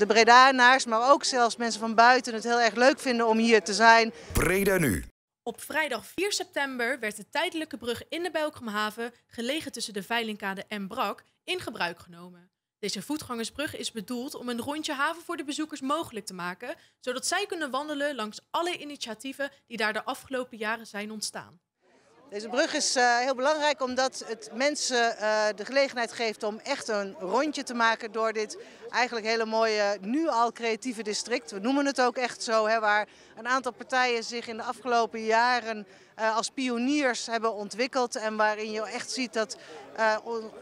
de Bredanaars, maar ook zelfs mensen van buiten het heel erg leuk vinden om hier te zijn. Breda nu. Op vrijdag 4 september werd de tijdelijke brug in de Belkemhaven, gelegen tussen de Veilinkade en Brak, in gebruik genomen. Deze voetgangersbrug is bedoeld om een rondje haven voor de bezoekers mogelijk te maken, zodat zij kunnen wandelen langs alle initiatieven die daar de afgelopen jaren zijn ontstaan. Deze brug is uh, heel belangrijk omdat het mensen uh, de gelegenheid geeft om echt een rondje te maken door dit eigenlijk hele mooie, nu al creatieve district. We noemen het ook echt zo, hè, waar een aantal partijen zich in de afgelopen jaren uh, als pioniers hebben ontwikkeld. En waarin je echt ziet dat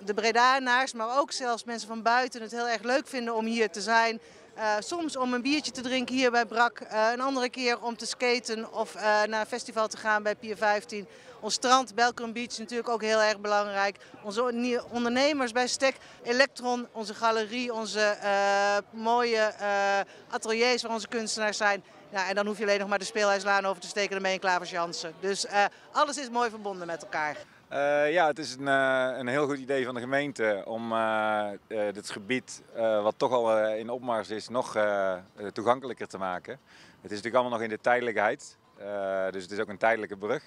de Bredanaars, maar ook zelfs mensen van buiten het heel erg leuk vinden om hier te zijn. Uh, soms om een biertje te drinken hier bij Brak, uh, een andere keer om te skaten of uh, naar een festival te gaan bij Pier 15. Ons strand, Belkrum Beach natuurlijk ook heel erg belangrijk. Onze ondernemers bij Stek, Electron, onze galerie, onze mooie ateliers waar onze kunstenaars zijn. Ja, en dan hoef je alleen nog maar de speelhuislaan over te steken, dan ben je voor Jansen. Dus alles is mooi verbonden met elkaar. Uh, ja, het is een, uh, een heel goed idee van de gemeente om uh, dit gebied, wat toch al in opmars is, nog toegankelijker te maken. Het is natuurlijk allemaal nog in de tijdelijkheid, dus het is ook een tijdelijke brug.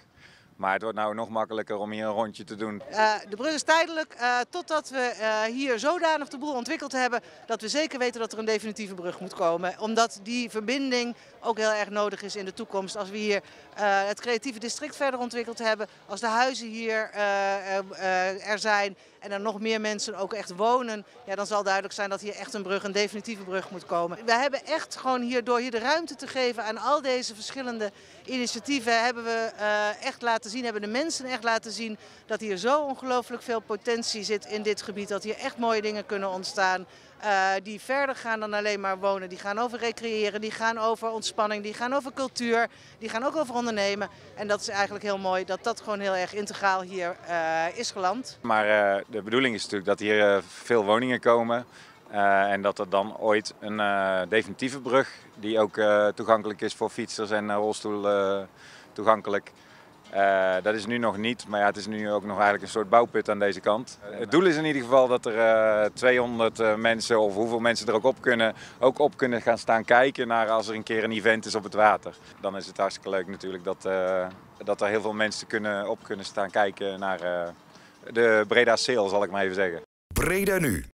Maar het wordt nou nog makkelijker om hier een rondje te doen. Uh, de brug is tijdelijk uh, totdat we uh, hier zodanig de boel ontwikkeld hebben dat we zeker weten dat er een definitieve brug moet komen. Omdat die verbinding ook heel erg nodig is in de toekomst. Als we hier het creatieve district verder ontwikkeld hebben, als de huizen hier er zijn en er nog meer mensen ook echt wonen, ja, dan zal duidelijk zijn dat hier echt een brug, een definitieve brug moet komen. We hebben echt gewoon hier, door hier de ruimte te geven aan al deze verschillende initiatieven, hebben we echt laten zien, hebben de mensen echt laten zien dat hier zo ongelooflijk veel potentie zit in dit gebied. Dat hier echt mooie dingen kunnen ontstaan. Uh, die verder gaan dan alleen maar wonen. Die gaan over recreëren, die gaan over ontspanning, die gaan over cultuur, die gaan ook over ondernemen. En dat is eigenlijk heel mooi dat dat gewoon heel erg integraal hier uh, is geland. Maar uh, de bedoeling is natuurlijk dat hier veel woningen komen. en dat er dan ooit een definitieve brug, die ook toegankelijk is voor fietsers en rolstoel toegankelijk, uh, dat is nu nog niet, maar ja, het is nu ook nog eigenlijk een soort bouwput aan deze kant. Het doel is in ieder geval dat er uh, 200 uh, mensen, of hoeveel mensen er ook op kunnen, ook op kunnen gaan staan kijken naar als er een keer een event is op het water. Dan is het hartstikke leuk natuurlijk dat, dat er heel veel mensen kunnen, op kunnen staan kijken naar de Breda Sale, zal ik maar even zeggen. Breda nu.